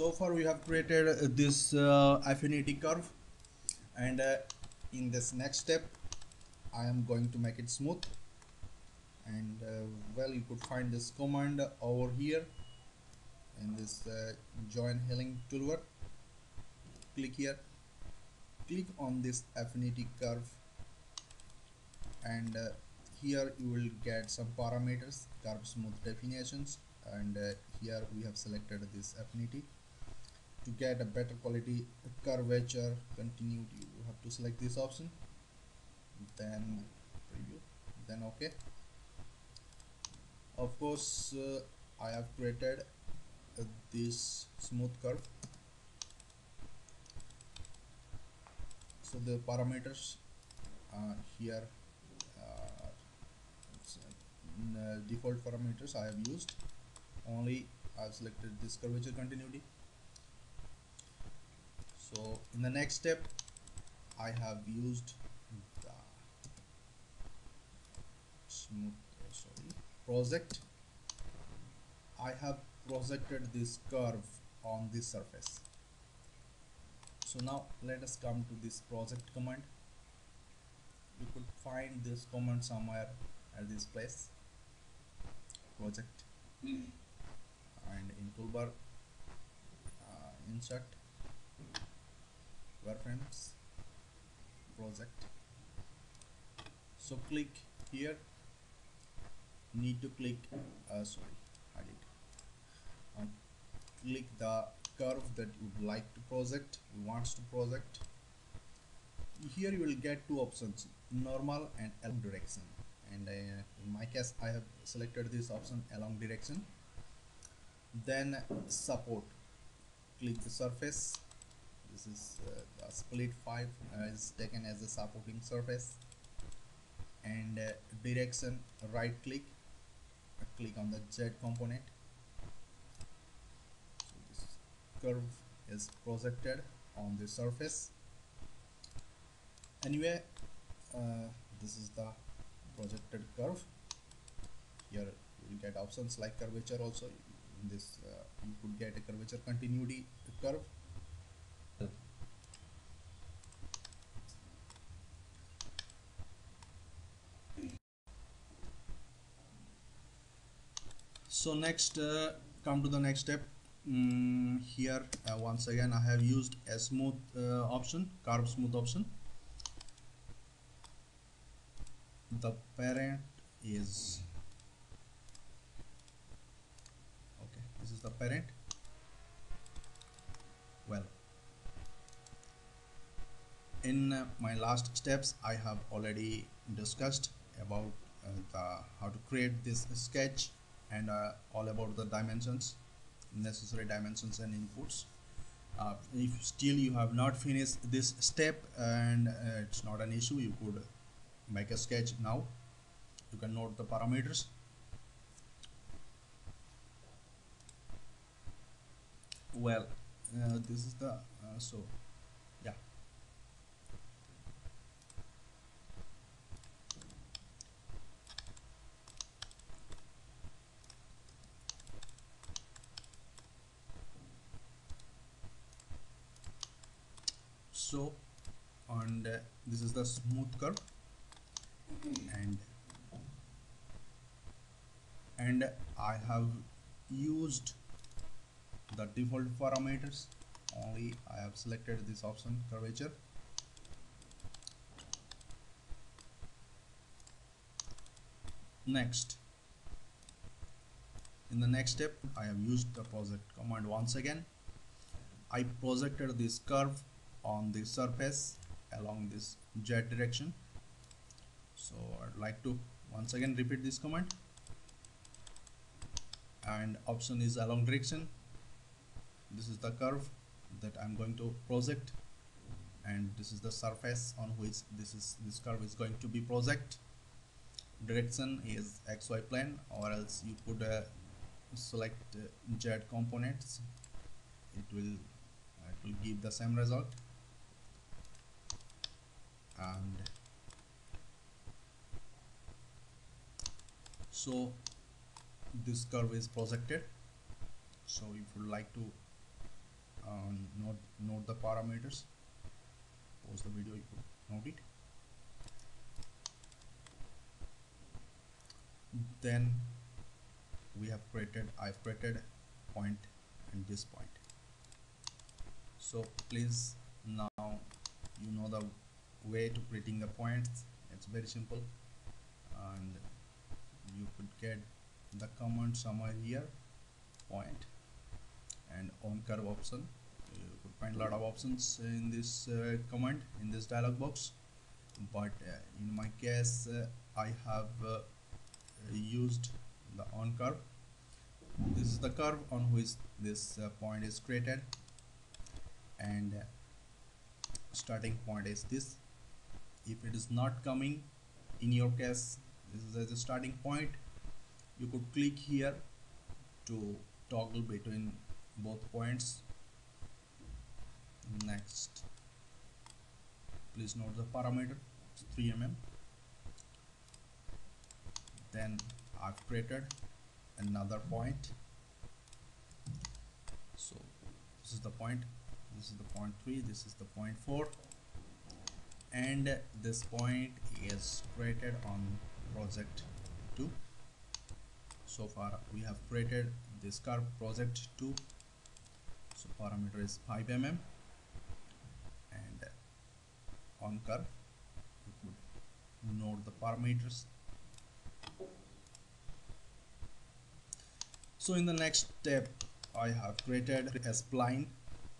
so far we have created this uh, affinity curve. And uh, in this next step I am going to make it smooth. And uh, well you could find this command over here. In this uh, join healing toolbar. Click here. Click on this affinity curve. And uh, here you will get some parameters curve smooth definitions. And uh, here we have selected this affinity to get a better quality curvature continuity. You have to select this option then preview then okay. Of course uh, I have created uh, this smooth curve. So the parameters uh, here uh, uh, default parameters I have used. Only I've selected this curvature continuity so in the next step I have used the smooth uh, sorry project. I have projected this curve on this surface. So now let us come to this project command. You could find this command somewhere at this place. Project. And in toolbar uh, insert wireframes project. So click here. Need to click uh, sorry I did. Uh, click the curve that you would like to project you wants to project. Here you will get two options normal and along direction. And uh, in my case I have selected this option along direction. Then support. Click the surface this is uh, split 5 uh, is taken as a supporting surface. And uh, direction right click. Click on the Z component. So this curve is projected on the surface. Anyway uh, this is the projected curve. Here you get options like curvature also. In this uh, you could get a curvature continuity curve so next uh, come to the next step. Mm, here uh, once again I have used a smooth uh, option curve smooth option. The parent is okay this is the parent. Well in uh, my last steps I have already discussed about uh, the how to create this sketch and uh, all about the dimensions necessary dimensions and inputs. Uh, if still you have not finished this step and uh, it's not an issue you could make a sketch now. You can note the parameters. Well uh, this is the uh, so so and uh, this is the smooth curve. And and I have used the default parameters. Only I have selected this option curvature. Next. In the next step I have used the project command once again. I projected this curve on the surface along this z direction. So I'd like to once again repeat this command. And option is along direction. This is the curve that I'm going to project. And this is the surface on which this is this curve is going to be project. Direction is xy plane or else you could uh, select uh, z components. It will it will give the same result and so this curve is projected. So if you like to um, note the parameters pause the video you could note it. Then we have created I've created point and this point. So please now you know the way to creating the points. It's very simple. And you could get the command somewhere here point and on curve option. You could find a lot of options in this uh, command in this dialog box. But uh, in my case uh, I have uh, used the on curve. This is the curve on which this uh, point is created. And uh, starting point is this if it is not coming in your case this is the starting point. You could click here to toggle between both points. Next. Please note the parameter. It's 3 mm. Then I've created another point. So this is the point. This is the point 3 this is the point 4 and this point is created on project 2 so far we have created this curve project 2 so parameter is 5 mm. And on curve could note the parameters. So in the next step I have created a spline